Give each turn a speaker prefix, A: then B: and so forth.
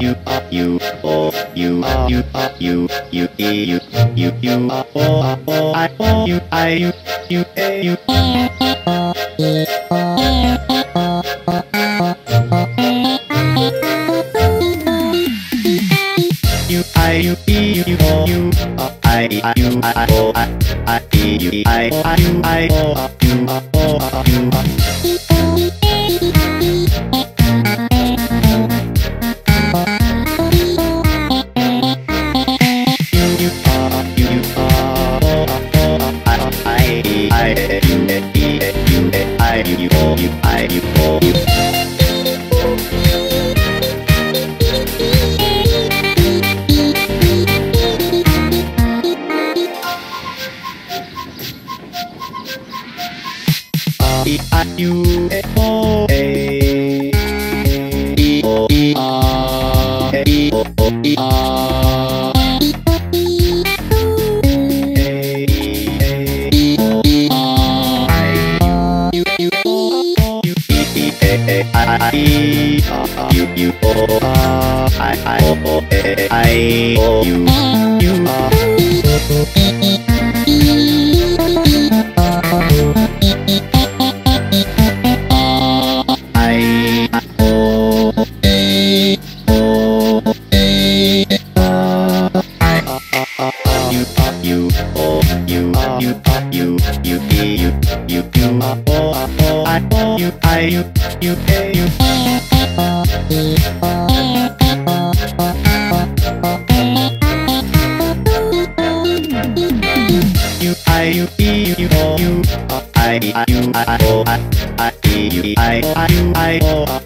A: you you oh you you you you e you you you oh oh I oh you I you you a you you I you e you oh you oh I I you I oh I I e you e I oh I you I oh I I U E O A E O E R E O O E R A E O E R I U U O U E E A A I I you I you you pay you you I you e you o you I I you I o I I e you I I you I o